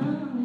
Amen.